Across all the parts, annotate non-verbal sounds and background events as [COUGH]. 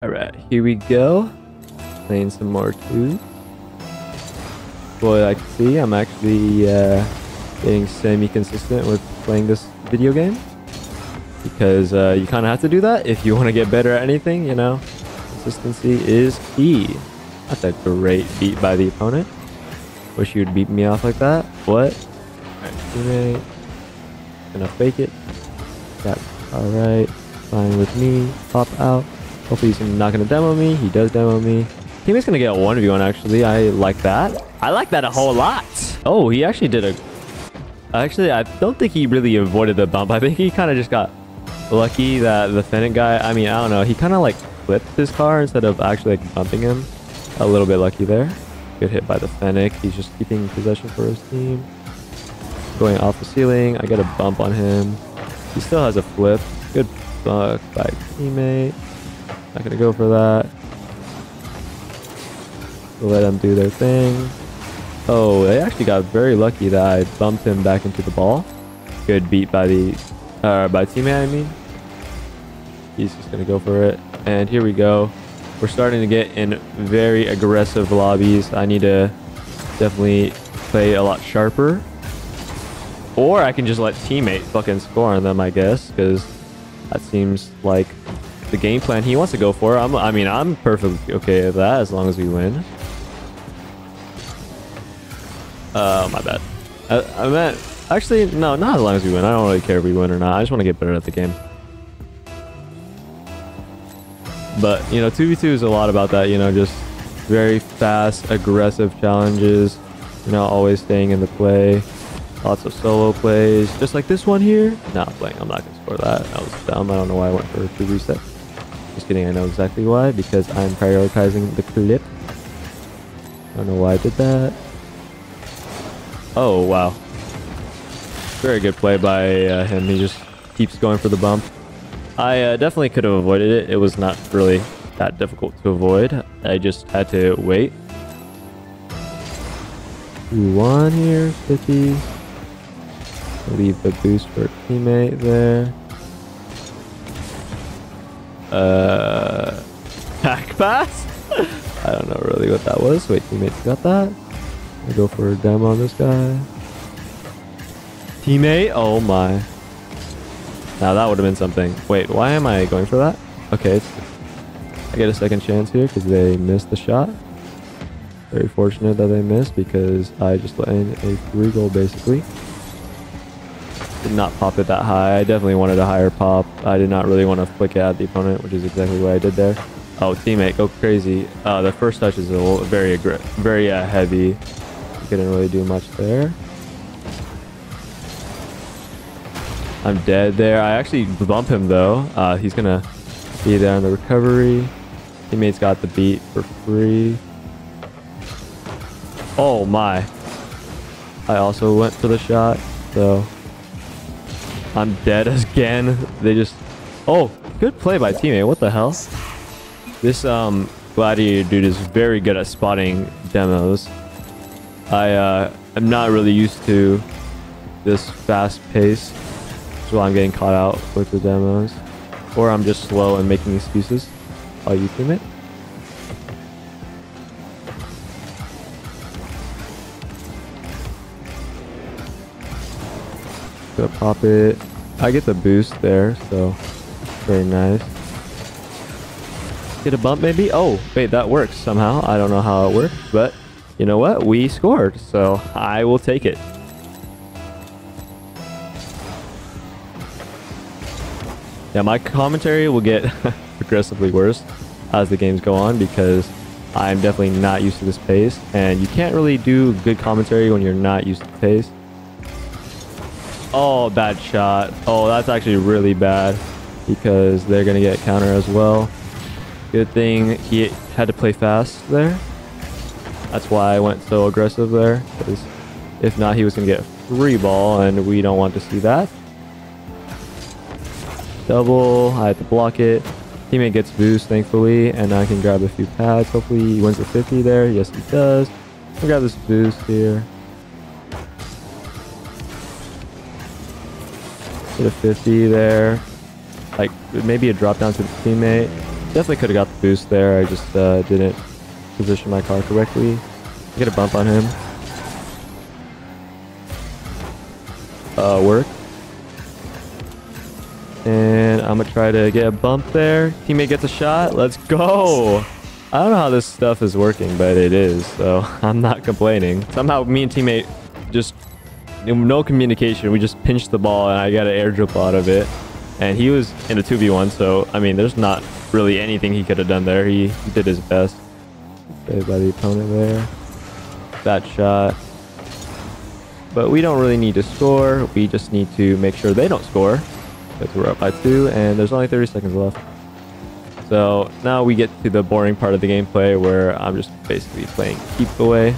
All right, here we go. Playing some more too. Boy, I can see I'm actually uh, getting semi-consistent with playing this video game because uh, you kind of have to do that if you want to get better at anything. You know, consistency is key. That's a great beat by the opponent. Wish you'd beat me off like that. What? Alright, teammate. Gonna fake it. That's alright. Fine with me. Pop out. Hopefully he's not gonna demo me. He does demo me. Teammate's gonna get a 1v1 actually. I like that. I like that a whole lot. Oh, he actually did a... Actually, I don't think he really avoided the bump. I think he kind of just got lucky that the Fennec guy... I mean, I don't know. He kind of like flipped his car instead of actually like bumping him. A little bit lucky there. Good hit by the Fennec. He's just keeping possession for his team. Going off the ceiling. I get a bump on him. He still has a flip. Good buck by teammate. Not gonna go for that. We'll let them do their thing. Oh, they actually got very lucky that I bumped him back into the ball. Good beat by the uh, by teammate, I mean. He's just gonna go for it. And here we go. We're starting to get in very aggressive lobbies. I need to definitely play a lot sharper. Or I can just let teammate fucking score on them, I guess, because that seems like the game plan he wants to go for. I'm, I mean, I'm perfectly okay with that as long as we win. Uh, my bad. I, I meant, actually, no, not as long as we win. I don't really care if we win or not. I just want to get better at the game. But, you know, 2v2 is a lot about that, you know, just very fast, aggressive challenges. You know, always staying in the play. Lots of solo plays. Just like this one here. Not playing. I'm not to score that. That was dumb. I don't know why I went for a two reset. Just kidding. I know exactly why. Because I'm prioritizing the clip. I don't know why I did that. Oh, wow. Very good play by uh, him. He just keeps going for the bump. I uh, definitely could have avoided it. It was not really that difficult to avoid. I just had to wait. 2-1 here, 50. Leave the boost for teammate there. Uh, back pass? [LAUGHS] I don't know really what that was. Wait, teammates got that? I go for a demo on this guy. Teammate? Oh my. Now that would have been something. Wait, why am I going for that? Okay, I get a second chance here because they missed the shot. Very fortunate that they missed because I just let in a free goal basically. Did not pop it that high. I definitely wanted a higher pop. I did not really want to flick it at the opponent, which is exactly what I did there. Oh, teammate, go crazy. Uh, the first touch is a little, very very uh, heavy. Couldn't really do much there. I'm dead there. I actually bump him though. Uh, he's gonna be there on the recovery. Teammates got the beat for free. Oh my. I also went for the shot, so I'm dead again. They just Oh, good play by teammate. What the hell? This um gladiator dude is very good at spotting demos. I uh am not really used to this fast pace. So I'm getting caught out with the demos. Or I'm just slow and making excuses. Oh, you teammate? Gonna pop it. I get the boost there, so very nice. Get a bump maybe? Oh, wait, that works somehow. I don't know how it worked, but you know what? We scored, so I will take it. Yeah, my commentary will get [LAUGHS] progressively worse as the games go on because I'm definitely not used to this pace, and you can't really do good commentary when you're not used to the pace. Oh, bad shot. Oh, that's actually really bad because they're going to get counter as well. Good thing he had to play fast there. That's why I went so aggressive there because if not, he was going to get a free ball and we don't want to see that. Double. I had to block it. Teammate gets boost, thankfully, and I can grab a few pads. Hopefully he wins the 50 there. Yes, he does. I'll grab this boost here. A 50 there. Like, maybe a drop down to the teammate. Definitely could have got the boost there. I just uh, didn't position my car correctly. Get a bump on him. Uh, work. And I'm gonna try to get a bump there. Teammate gets a shot. Let's go. I don't know how this stuff is working, but it is. So [LAUGHS] I'm not complaining. Somehow me and teammate just no communication. We just pinched the ball and I got an air airdrop out of it. And he was in a 2v1, so I mean, there's not really anything he could have done there. He, he did his best. Saved by the opponent there. That shot. But we don't really need to score. We just need to make sure they don't score. Because we're up by two, and there's only 30 seconds left. So now we get to the boring part of the gameplay where I'm just basically playing keep away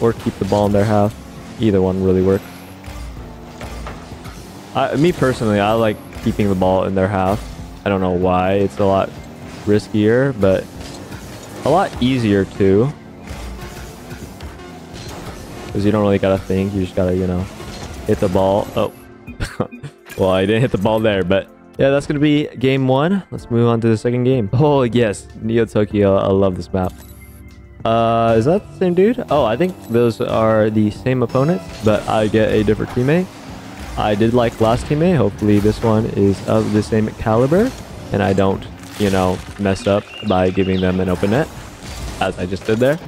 or keep the ball in their half. Either one really works. I, me personally, I like keeping the ball in their half. I don't know why. It's a lot riskier, but a lot easier too. Because you don't really gotta think. You just gotta, you know, hit the ball. Oh. [LAUGHS] well, I didn't hit the ball there, but yeah, that's gonna be game one. Let's move on to the second game. Oh, yes. Neo Tokyo. I love this map. Uh, is that the same dude? Oh, I think those are the same opponents, but I get a different teammate. I did like last teammate. Hopefully this one is of the same caliber and I don't, you know, mess up by giving them an open net as I just did there.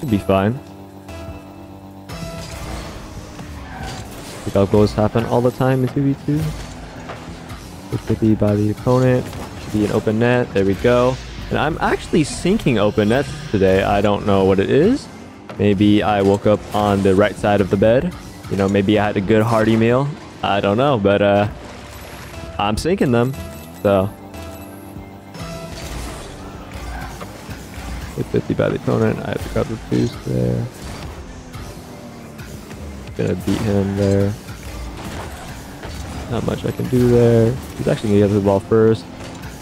Should be fine. Pick goals happen all the time in 2v2. It Could be by the opponent. Should be an open net. There we go. And I'm actually sinking open nets today. I don't know what it is. Maybe I woke up on the right side of the bed. You know, maybe I had a good hearty meal. I don't know, but uh, I'm sinking them. So. Hit 50 by the opponent. I have to grab the boost there. Gonna beat him there. Not much I can do there. He's actually gonna get the ball first.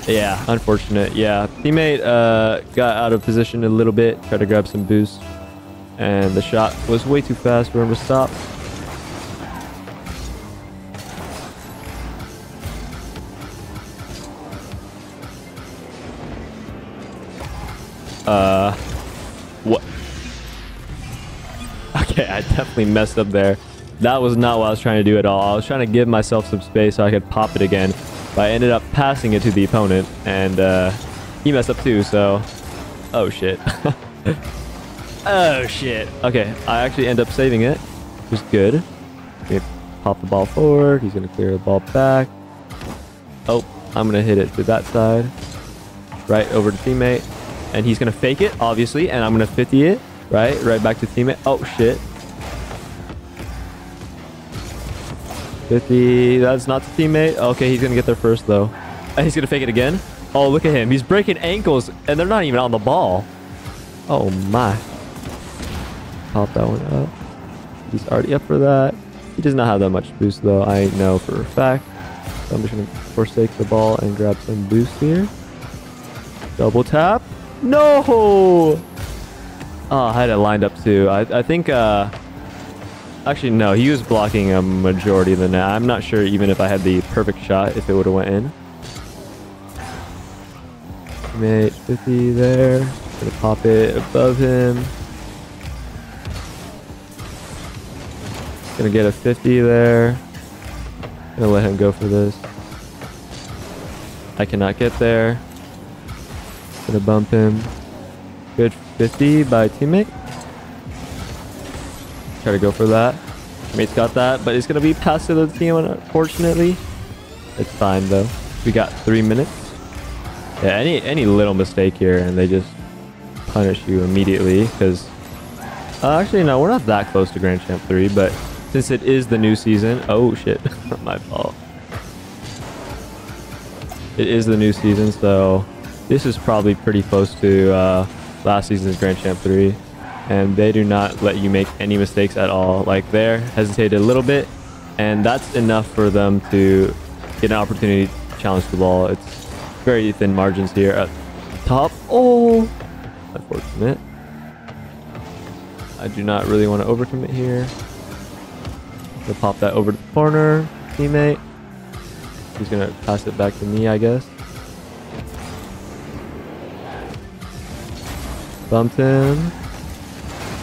Yeah, unfortunate. Yeah, teammate uh, got out of position a little bit, tried to grab some boost, and the shot was way too fast for him to stop. Definitely messed up there. That was not what I was trying to do at all. I was trying to give myself some space so I could pop it again. But I ended up passing it to the opponent, and uh, he messed up too, so... Oh, shit. [LAUGHS] oh, shit. Okay, I actually end up saving it, which is good. pop the ball forward. He's going to clear the ball back. Oh, I'm going to hit it to that side. Right over to teammate. And he's going to fake it, obviously, and I'm going to 50 it. Right, right back to teammate. Oh, shit. 50. That's not the teammate. Okay, he's going to get there first, though. And he's going to fake it again. Oh, look at him. He's breaking ankles, and they're not even on the ball. Oh, my. Pop that one up. He's already up for that. He does not have that much boost, though. I know for a fact. So I'm just going to forsake the ball and grab some boost here. Double tap. No! Oh, I had it lined up, too. I, I think... uh Actually, no. He was blocking a majority of the net. I'm not sure even if I had the perfect shot, if it would have went in. Mate 50 there. Gonna pop it above him. Gonna get a 50 there. Gonna let him go for this. I cannot get there. Gonna bump him. Good 50 by teammate. Try to go for that. Mate's got that, but it's going to be passed to the team, unfortunately. It's fine, though. We got three minutes. Yeah, any any little mistake here, and they just punish you immediately, because... Uh, actually, no, we're not that close to Grand Champ 3, but since it is the new season... Oh, shit. [LAUGHS] My fault. It is the new season, so this is probably pretty close to uh, last season's Grand Champ 3 and they do not let you make any mistakes at all. Like there, hesitated a little bit, and that's enough for them to get an opportunity to challenge the ball. It's very thin margins here at the top. Oh, unfortunate. I do not really want to overcommit here. We'll pop that over to the corner, teammate. He's gonna pass it back to me, I guess. Bumped him.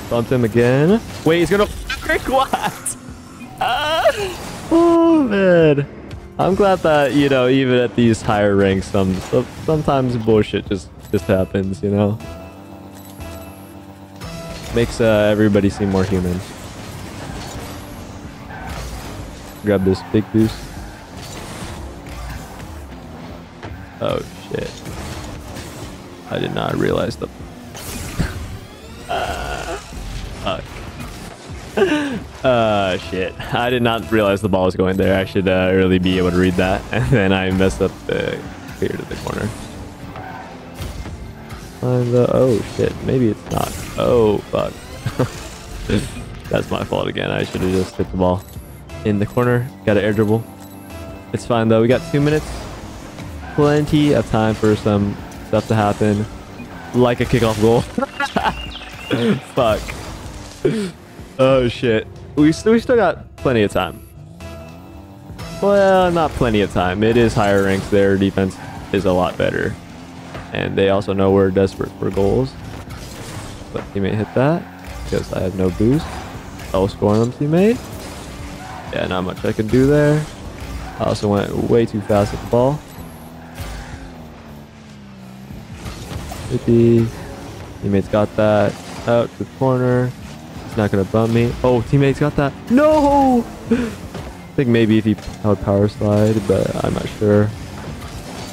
Bumped him again. Wait, he's gonna [LAUGHS] what? Ah! Oh man. I'm glad that, you know, even at these higher ranks, some, some sometimes bullshit just just happens, you know. Makes uh, everybody seem more human. Grab this big boost. Oh shit. I did not realize the... [LAUGHS] uh, shit. I did not realize the ball was going there. I should uh, really be able to read that. [LAUGHS] And then I messed up the clear to the corner. And the... Oh shit. Maybe it's not. Oh, fuck. [LAUGHS] That's my fault again. I should have just hit the ball in the corner. Got an air dribble. It's fine though. We got two minutes. Plenty of time for some stuff to happen. Like a kickoff goal. Fuck. Oh shit. We, st we still got plenty of time. Well, not plenty of time. It is higher ranks. Their defense is a lot better. And they also know we're desperate for goals. But teammate hit that because I have no boost. I'll score on teammate. Yeah, not much I can do there. I also went way too fast at the ball. 50. Teammates got that. Out to the corner. Not going to bump me. Oh, teammates got that. No! I think maybe if he would power slide, but I'm not sure.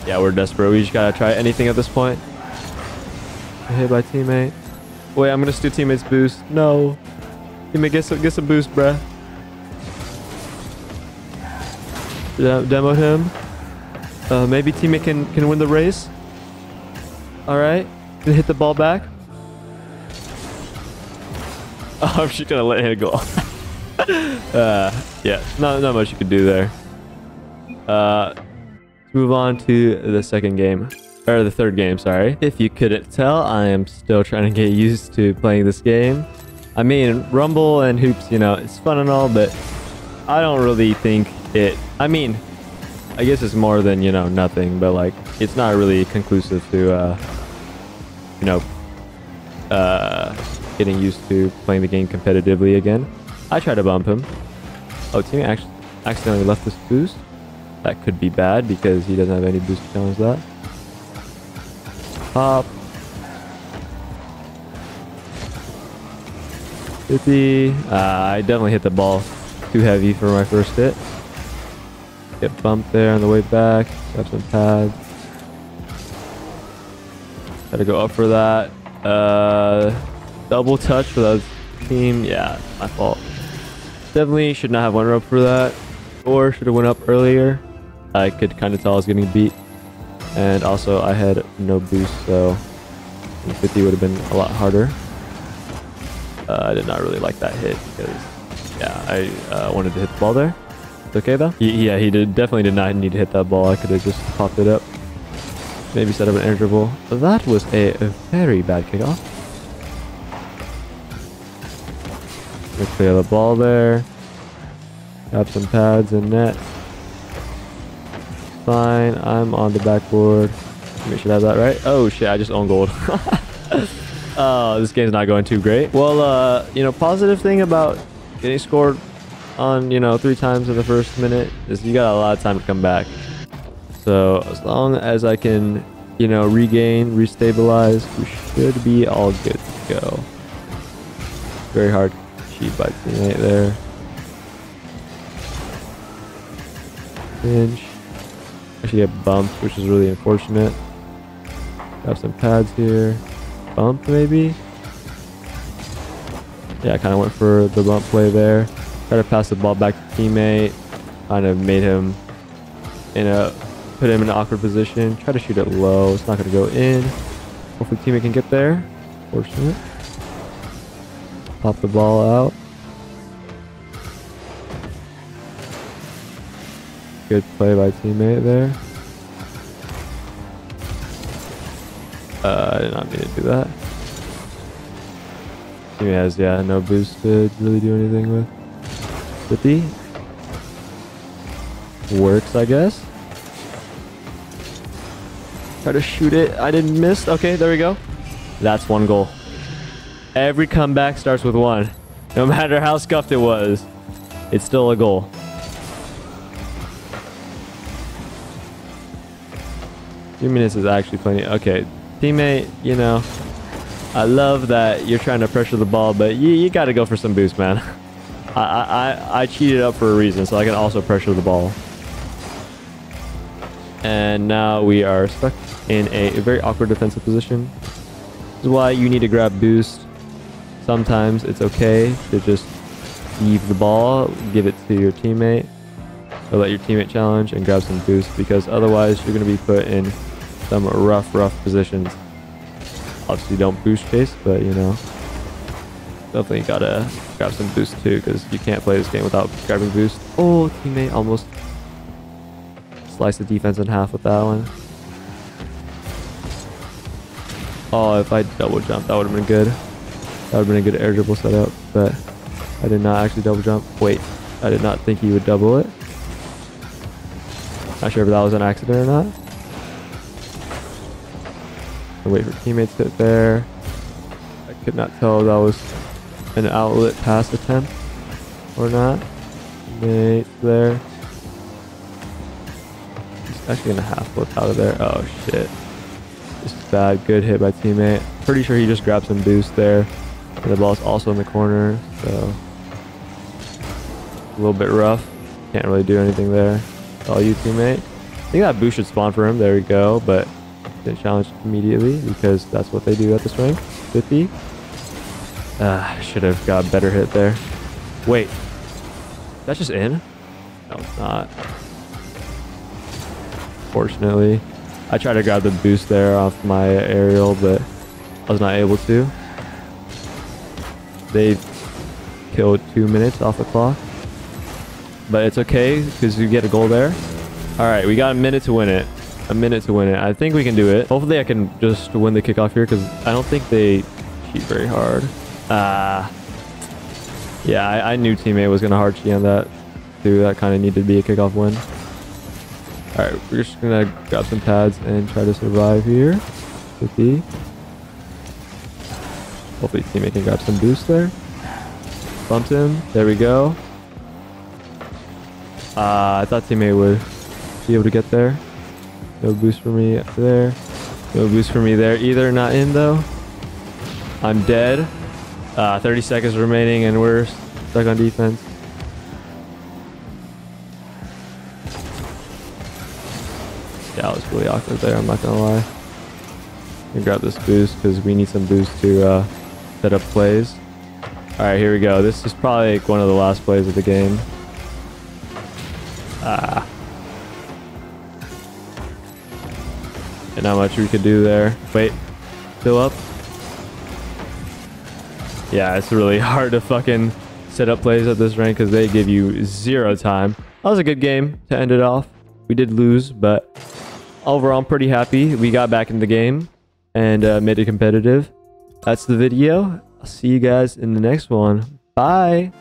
Yeah, we're desperate. We just got to try anything at this point. Hit by teammate. Wait, I'm going to steal teammate's boost. No. Teammate, get some, get some boost, bruh. demo him. Uh, maybe teammate can, can win the race. All right. Gonna hit the ball back. [LAUGHS] Oh, I'm just gonna let him go. [LAUGHS] uh, yeah, not, not much you can do there. Uh, move on to the second game. Or the third game, sorry. If you couldn't tell, I am still trying to get used to playing this game. I mean, Rumble and Hoops, you know, it's fun and all, but I don't really think it... I mean, I guess it's more than, you know, nothing, but like, it's not really conclusive to, uh, you know, uh, getting used to playing the game competitively again. I try to bump him. Oh, teammate actually accidentally left this boost. That could be bad because he doesn't have any boost to challenge that. Pop. 50. Uh, I definitely hit the ball too heavy for my first hit. Get bumped there on the way back. Got some pads. Gotta go up for that. Uh, double touch for that team. Yeah, my fault. Definitely should not have one up for that. Or should have went up earlier. I could kind of tell I was getting beat. And also I had no boost, so 50 would have been a lot harder. Uh, I did not really like that hit because, yeah, I uh, wanted to hit the ball there. It's okay though. He, yeah, he did definitely did not need to hit that ball. I could have just popped it up. Maybe set up an air dribble. That was a very bad kickoff. Clear the ball there. Got some pads and net. Fine, I'm on the backboard. Make sure I have that right. Oh shit, I just own gold. [LAUGHS] oh, this game's not going too great. Well, uh, you know, positive thing about getting scored on, you know, three times in the first minute is you got a lot of time to come back. So as long as I can, you know, regain, restabilize, we should be all good to go. Very hard cheat by teammate there. Pinch. Actually get bumped, which is really unfortunate. Got some pads here. Bump maybe? Yeah, I kind of went for the bump play there. Try to pass the ball back to teammate. Kind of made him in a put him in an awkward position. Try to shoot it low. It's not going to go in. Hopefully teammate can get there. Fortunate. Pop the ball out. Good play by teammate there. Uh, I did not mean to do that. Teammate has, yeah, no boost to really do anything with. 50. Works, I guess. Try to shoot it. I didn't miss. Okay, there we go. That's one goal. Every comeback starts with one. No matter how scuffed it was, it's still a goal. Two minutes is actually plenty. Okay, teammate, you know, I love that you're trying to pressure the ball, but you, you got to go for some boost, man. [LAUGHS] I, I, I cheated up for a reason, so I can also pressure the ball. And now we are stuck in a, a very awkward defensive position. This is why you need to grab boost. Sometimes it's okay to just leave the ball, give it to your teammate, or let your teammate challenge and grab some boost because otherwise you're going to be put in some rough, rough positions. Obviously don't boost chase, but you know, definitely gotta grab some boost too because you can't play this game without grabbing boost. Oh, teammate almost sliced the defense in half with that one. Oh, if I double jump, that would have been good. That would have been a good air dribble setup, but I did not actually double jump. Wait, I did not think he would double it. Not sure if that was an accident or not. I wait for teammates to hit there. I could not tell that was an outlet pass attempt or not. Teammates there. He's actually gonna half flip out of there. Oh shit. This is bad. Good hit by teammate. Pretty sure he just grabbed some boost there. The ball's also in the corner, so a little bit rough. Can't really do anything there. All you teammate. I think that boost should spawn for him. There we go. But didn't challenge immediately because that's what they do at this rank. 50. Ah, should have got better hit there. Wait. That's just in? No, it's not. Fortunately. I tried to grab the boost there off my aerial, but I was not able to. They killed two minutes off the clock. But it's okay because you get a goal there. All right, we got a minute to win it. A minute to win it. I think we can do it. Hopefully I can just win the kickoff here because I don't think they cheat very hard. Ah. Uh, yeah, I, I, knew teammate was going to hard cheat on that too. That kind of needed to be a kickoff win. All right, we're just going to grab some pads and try to survive here. 50. Hopefully teammate can grab some boost there. Bumped him. There we go. Uh, I thought teammate would be able to get there. No boost for me there. No boost for me there either. Not in though. I'm dead. Uh, 30 seconds remaining and we're stuck on defense. Yeah, it was really awkward there. I'm not gonna lie. I'm grab this boost because we need some boost to uh, set up plays. All right, here we go. This is probably like one of the last plays of the game. Ah. And how much we could do there. Wait. Still up? Yeah, it's really [LAUGHS] hard to fucking set up plays at this rank because they give you zero time. That was a good game to end it off. We did lose, but overall, I'm pretty happy. We got back in the game and uh, made it competitive. That's the video. I'll see you guys in the next one. Bye.